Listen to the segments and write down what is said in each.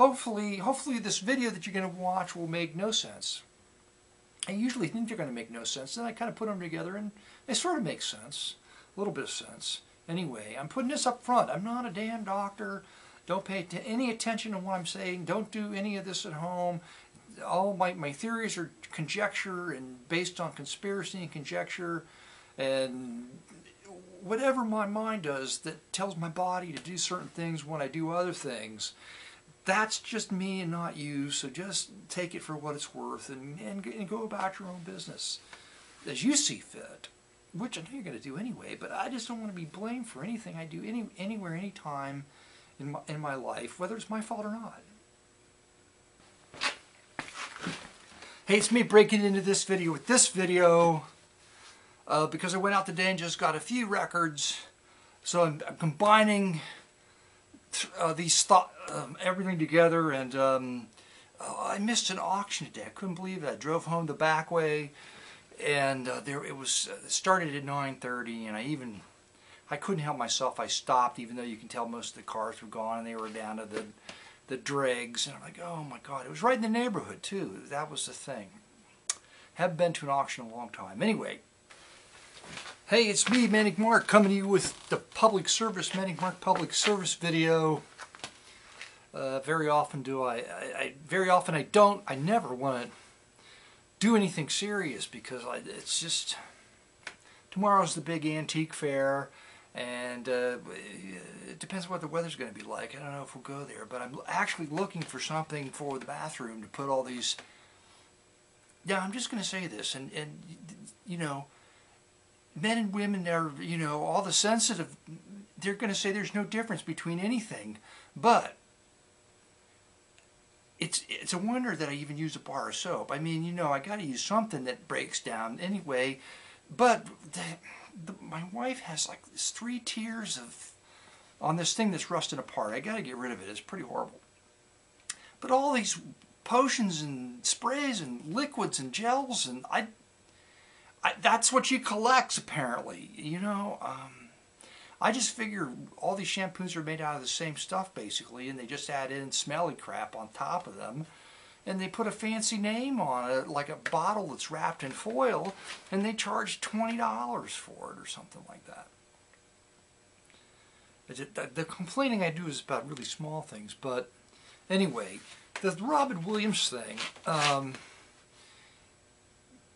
hopefully, hopefully this video that you're going to watch will make no sense. I usually think they're going to make no sense, then I kind of put them together and they sort of make sense, a little bit of sense. Anyway, I'm putting this up front. I'm not a damn doctor. Don't pay any attention to what I'm saying. Don't do any of this at home. All my, my theories are conjecture and based on conspiracy and conjecture and whatever my mind does that tells my body to do certain things when I do other things, that's just me and not you. So just take it for what it's worth and, and, and go about your own business as you see fit, which I know you're going to do anyway, but I just don't want to be blamed for anything I do any, anywhere, anytime in my, in my life, whether it's my fault or not. Hey, it's me breaking into this video with this video uh, because I went out today and just got a few records. So I'm, I'm combining uh, these thought, um, everything together and um, oh, I missed an auction today. I couldn't believe it. I drove home the back way and uh, there it was uh, started at 9:30 and I even I couldn't help myself. I stopped even though you can tell most of the cars were gone and they were down to the the dregs and I'm like, "Oh my god, it was right in the neighborhood too." That was the thing. Haven't been to an auction in a long time. Anyway, Hey, it's me, Manic Mark, coming to you with the public service, Manic Mark public service video. Uh, very often do I, I, I, very often I don't, I never want to do anything serious because I, it's just, tomorrow's the big antique fair and uh, it depends what the weather's going to be like. I don't know if we'll go there, but I'm actually looking for something for the bathroom to put all these, yeah, I'm just going to say this, and, and you know, men and women are, you know, all the sensitive, they're going to say there's no difference between anything. But it's it's a wonder that I even use a bar of soap. I mean, you know, I got to use something that breaks down anyway. But the, the, my wife has like three tiers of on this thing that's rusting apart. I got to get rid of it. It's pretty horrible. But all these potions and sprays and liquids and gels and I I, that's what she collects apparently. You know, um, I just figure all these shampoos are made out of the same stuff basically, and they just add in smelly crap on top of them. And they put a fancy name on it, like a bottle that's wrapped in foil, and they charge $20 for it or something like that. The complaining I do is about really small things, but anyway, the Robin Williams thing, um,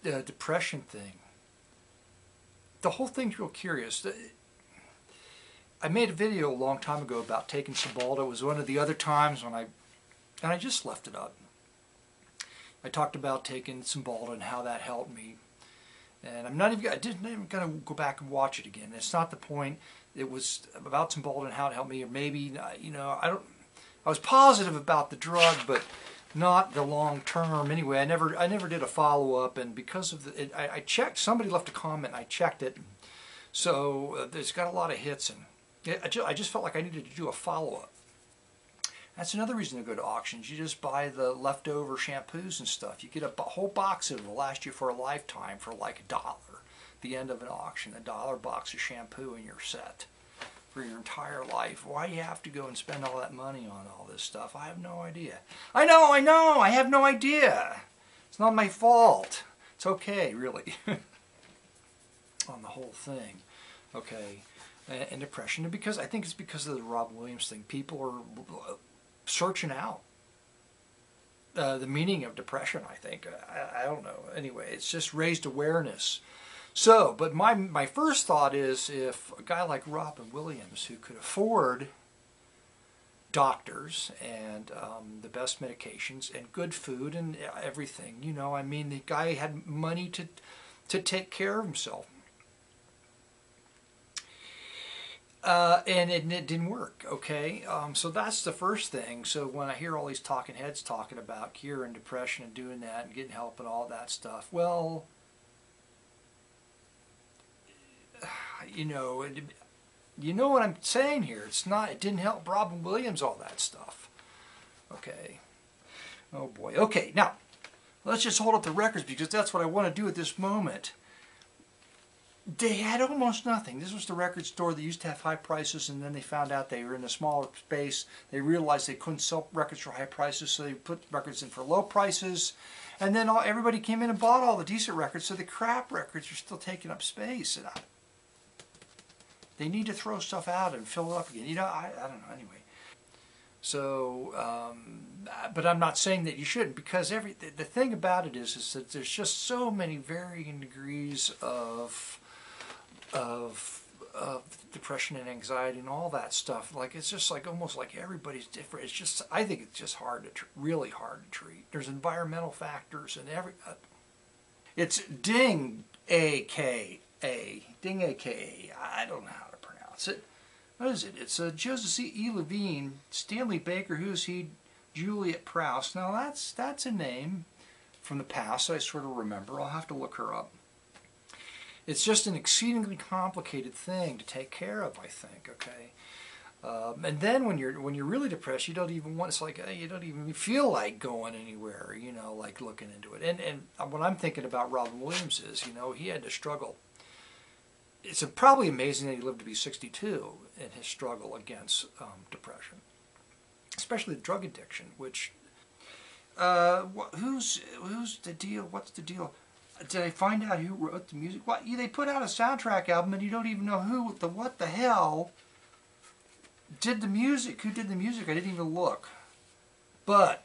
the depression thing. The whole thing's real curious. I made a video a long time ago about taking Cymbalta. It was one of the other times when I, and I just left it up. I talked about taking Cymbalta and how that helped me. And I'm not even, I didn't even gonna go back and watch it again. It's not the point. It was about Cymbalta and how it helped me, or maybe, you know, I don't, I was positive about the drug, but not the long term anyway. I never i never did a follow-up and because of the it, I, I, checked somebody left a comment i checked it. So uh, it's got a lot of hits and it, I, just, I just felt like i needed to do a follow-up. That's another reason to go to auctions. You just buy the leftover shampoos and stuff. You get a whole box of it will last you for a lifetime for like a dollar. The end of an auction a dollar box of shampoo and you're set for your entire life. Why you have to go and spend all that money on all this stuff? I have no idea. I know, I know, I have no idea. It's not my fault. It's okay, really. on the whole thing. Okay. And depression. because I think it's because of the Rob Williams thing. People are searching out uh, the meaning of depression, I think. I, I don't know. Anyway, it's just raised awareness so, but my, my first thought is if a guy like Robin Williams, who could afford doctors and um, the best medications and good food and everything, you know, I mean, the guy had money to, to take care of himself. Uh, and it, it, didn't work, okay? Um, so that's the first thing. So when I hear all these talking heads talking about cure and depression and doing that and getting help and all that stuff, well, you know, you know what I'm saying here. It's not, it didn't help Robin Williams, all that stuff. Okay. Oh boy. Okay, now, let's just hold up the records because that's what I want to do at this moment. they had almost nothing. This was the record store that used to have high prices, and then they found out they were in a smaller space. They realized they couldn't sell records for high prices, so they put records in for low prices. And then all, everybody came in and bought all the decent records, so the crap records are still taking up space. And I, they need to throw stuff out and fill it up again. You know, I, I don't know. Anyway, so, um, but I'm not saying that you shouldn't because every the, the thing about it is is that there's just so many varying degrees of of of depression and anxiety and all that stuff. Like it's just like almost like everybody's different. It's just I think it's just hard to really hard to treat. There's environmental factors and every. Uh, it's Ding A K A Ding A K A. I don't know how to pronounce it. What is it? It's a uh, Joseph E. Levine, Stanley Baker, who's he? Juliet Prowse. Now that's that's a name from the past I sort of remember. I'll have to look her up it's just an exceedingly complicated thing to take care of. I think. Okay. Um, and then when you're when you're really depressed, you don't even want. It's like uh, you don't even feel like going anywhere. You know, like looking into it. And and what I'm thinking about Robin Williams is, you know, he had to struggle. It's probably amazing that he lived to be 62 in his struggle against um, depression, especially drug addiction. Which, uh, who's who's the deal? What's the deal? did I find out who wrote the music? What they put out a soundtrack album and you don't even know who the what the hell did the music? Who did the music? I didn't even look. But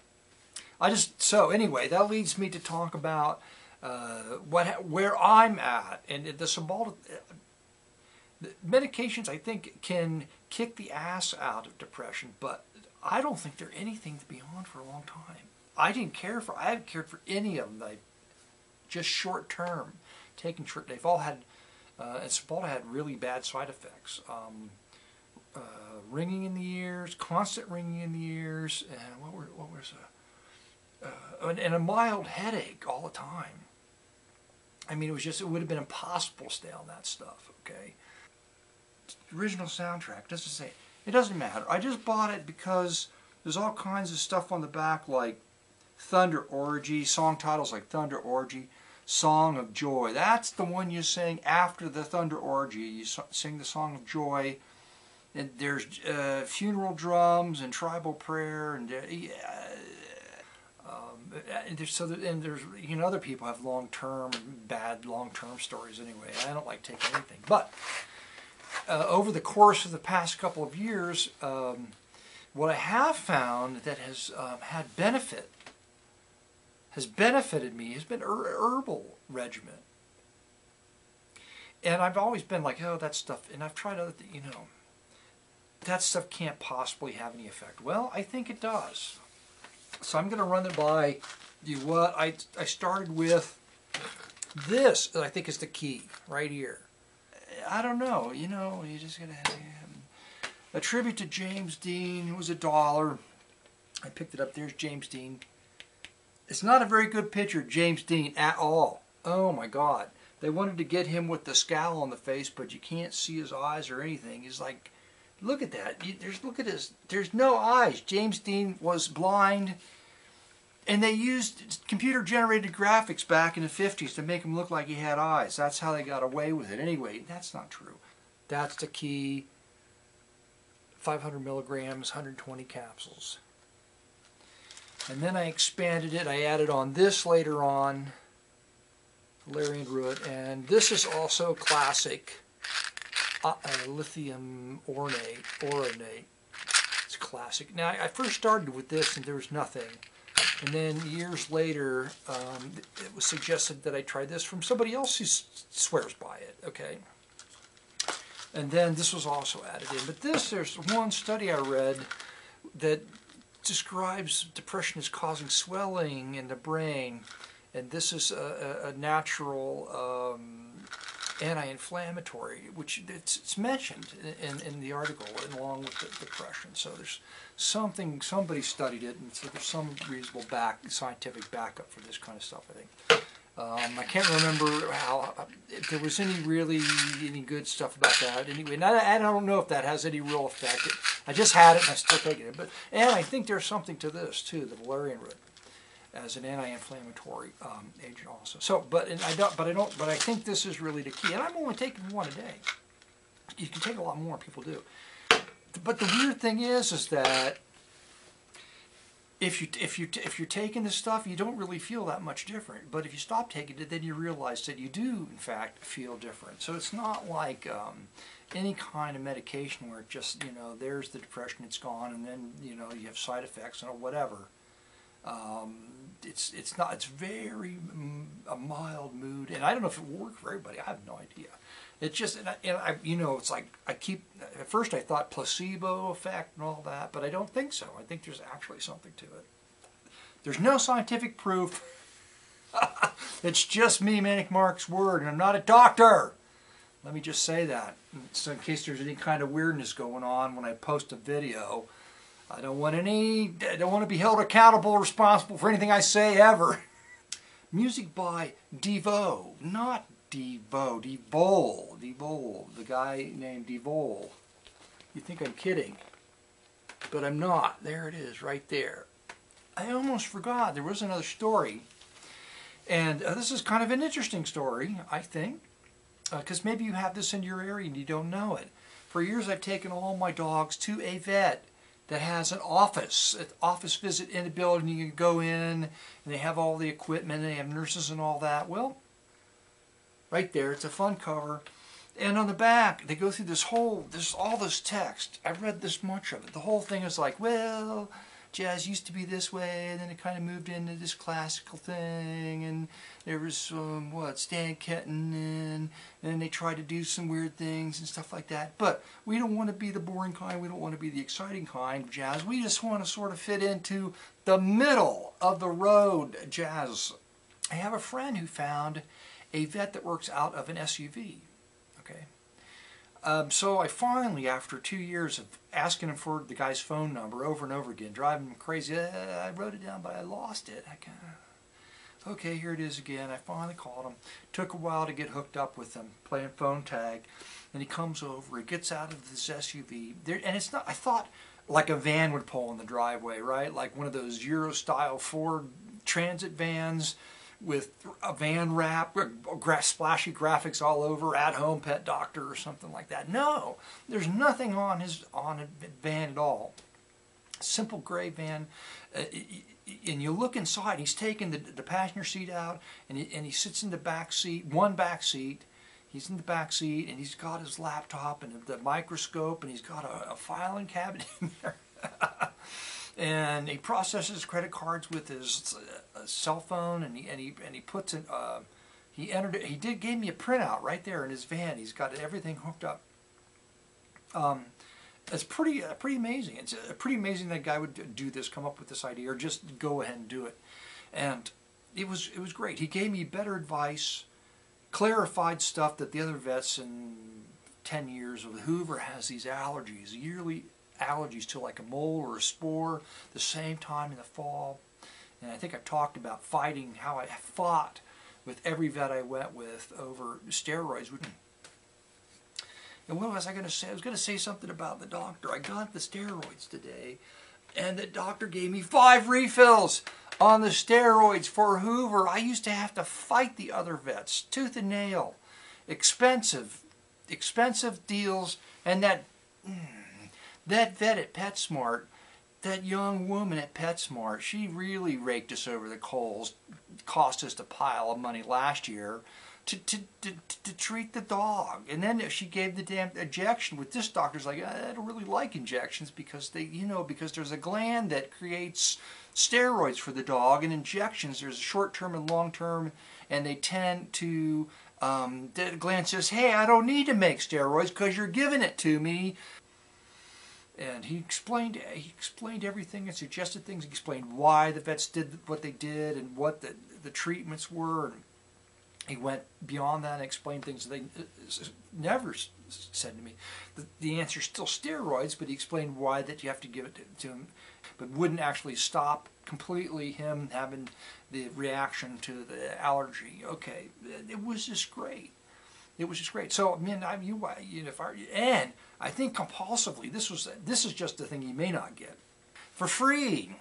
I just so anyway that leads me to talk about uh, what where I'm at and the Cymbalta medications I think can kick the ass out of depression, but I don't think they're anything to be on for a long time. I didn't care for I haven't cared for any of them just short term. Taking they've all had, uh, and Cymbalta had really bad side effects. Um, uh, ringing in the ears, constant ringing in the ears, and what, were, what was a, uh, and, and a mild headache all the time. I mean, it was just, it would have been impossible to stay on that stuff, okay? Original soundtrack, doesn't say, it doesn't matter. I just bought it because there's all kinds of stuff on the back like Thunder Orgy, song titles like Thunder Orgy, Song of Joy. That's the one you sing after the Thunder Orgy. You sing the Song of Joy. And there's uh, funeral drums and tribal prayer and uh, um, and there's, so there, and there's you know other people have long term bad long term stories anyway. I don't like taking anything, but uh, over the course of the past couple of years, um, what I have found that has um, had benefit has benefited me has been herbal regimen. And I've always been like, oh, that stuff, and I've tried other, you know, that stuff can't possibly have any effect. Well, I think it does. So I'm going to run it by you. What I I started with this, I think is the key right here. I don't know, you know, you just gotta have hmm. a tribute to James Dean. It was a dollar. I picked it up. There's James Dean. It's not a very good picture James Dean at all. Oh my God. They wanted to get him with the scowl on the face, but you can't see his eyes or anything. He's like, look at that. There's look at his. There's no eyes. James Dean was blind, and they used computer-generated graphics back in the 50s to make him look like he had eyes. That's how they got away with it. Anyway, that's not true. That's the key. 500 milligrams, 120 capsules. And then I expanded it. I added on this later on, valerian root. And this is also classic uh, uh, lithium ornate, oronate. It's classic. Now, I first started with this and there was nothing. And then years later, um, it was suggested that I try this from somebody else who swears by it, okay? And then this was also added in. But this, there's one study I read that describes depression as causing swelling in the brain, and this is a, a natural um, anti-inflammatory, which it's, it's mentioned in, in, the article along with the depression. So there's something, somebody studied it, and so there's some reasonable back, scientific backup for this kind of stuff, I think. Um, I can't remember how if there was any really any good stuff about that. Anyway, and I, I, don't know if that has any real effect. It, I just had it and I still taking it. But and I think there's something to this too, the valerian root. As an anti-inflammatory um, agent also. So, but and I don't, but I don't, but I think this is really the key. And I'm only taking one a day. You can take a lot more. People do. But the weird thing is, is that if you if you if you're taking this stuff, you don't really feel that much different. But if you stop taking it, then you realize that you do in fact feel different. So it's not like um, any kind of medication where it just you know there's the depression, it's gone, and then you know you have side effects or whatever. Um, it's it's not it's very mm, a mild mood, and I don't know if it will work for everybody. I have no idea. It's just, and I, and I, you know, it's like I keep. At first, I thought placebo effect and all that, but I don't think so. I think there's actually something to it. There's no scientific proof. it's just me, Manic Mark's word, and I'm not a doctor. Let me just say that, so in case there's any kind of weirdness going on when I post a video. I don't want any. I don't want to be held accountable, or responsible for anything I say ever. Music by Devo, not Devo, Devol, Devol, the guy named Devol. You think I'm kidding, but I'm not. There it is, right there. I almost forgot. There was another story, and uh, this is kind of an interesting story, I think, because uh, maybe you have this in your area and you don't know it. For years, I've taken all my dogs to a vet that has an office, an office visit in a building. You can go in, and they have all the equipment, and they have nurses and all that. Well, right there. It's a fun cover. And on the back, they go through this whole, there's all this text. I've read this much of it. The whole thing is like, well, jazz used to be this way, and then it kind of moved into this classical thing, and there was, um, what, Stan Kenton, and, and they tried to do some weird things and stuff like that. But we don't want to be the boring kind, we don't want to be the exciting kind of jazz. We just want to sort of fit into the middle of the road jazz. I have a friend who found a vet that works out of an SUV. Um, so I finally, after two years of asking him for the guy's phone number over and over again, driving him crazy, uh, I wrote it down, but I lost it. I kind of, okay, here it is again. I finally called him. Took a while to get hooked up with him, playing phone tag. And he comes over, he gets out of this SUV. There, and it's not, I thought like a van would pull in the driveway, right? Like one of those Euro style Ford transit vans with a van wrap, splashy graphics all over, at home pet doctor or something like that. No, there's nothing on his on a van at all. Simple gray van. Uh, and you look inside, he's taken the, the passenger seat out and he, and he sits in the back seat, one back seat. He's in the back seat and he's got his laptop and the microscope and he's got a, a filing cabinet in there. and he processes credit cards with his cell phone, and he and he and he puts it. Uh, he entered it. He did gave me a printout right there in his van. He's got everything hooked up. Um, it's pretty uh, pretty amazing. It's uh, pretty amazing that guy would do this, come up with this idea, or just go ahead and do it. And it was it was great. He gave me better advice, clarified stuff that the other vets in ten years of the Hoover has these allergies, yearly allergies to like a mole or a spore the same time in the fall. And I think I've talked about fighting, how I fought with every vet I went with over steroids. And what was I going to say? I was going to say something about the doctor. I got the steroids today, and the doctor gave me five refills on the steroids for Hoover. I used to have to fight the other vets, tooth and nail. Expensive, expensive deals, and that... Mm, that vet at PetSmart, that young woman at PetSmart, she really raked us over the coals, cost us a pile of money last year to, to, to, to treat the dog. And then she gave the damn injection with this doctor's like, I don't really like injections because they, you know, because there's a gland that creates steroids for the dog and injections, there's a short-term and long-term, and they tend to, um, the gland says, hey, I don't need to make steroids because you're giving it to me and he explained he explained everything and suggested things. He explained why the vets did what they did and what the the treatments were. And he went beyond that and explained things that they uh, never said to me. The, the answer is still steroids, but he explained why that you have to give it to, to him, but wouldn't actually stop completely him having the reaction to the allergy. Okay, it was just great. It was just great. So I mean, I you, you know, if and I think compulsively, this was this is just the thing you may not get for free.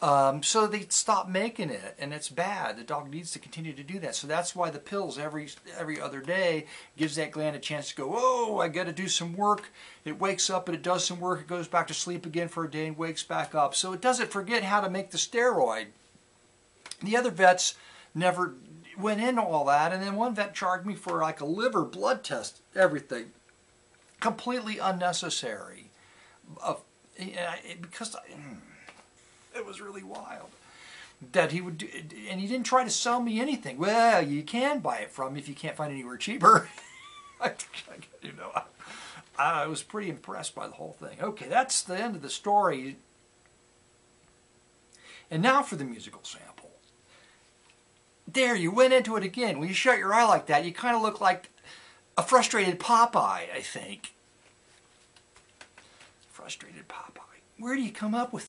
Um, so they stop making it, and it's bad. The dog needs to continue to do that. So that's why the pills every every other day gives that gland a chance to go. Oh, I got to do some work. It wakes up and it does some work. It goes back to sleep again for a day and wakes back up. So it doesn't forget how to make the steroid. The other vets never went into all that, and then one vet charged me for like a liver blood test, everything, completely unnecessary. Because. I, hmm it was really wild. That he would do, and he didn't try to sell me anything. Well, you can buy it from if you can't find anywhere cheaper. You know, I, I was pretty impressed by the whole thing. Okay, that's the end of the story. And now for the musical sample. There, you went into it again. When you shut your eye like that, you kind of look like a frustrated Popeye, I think. Frustrated Popeye. Where do you come up with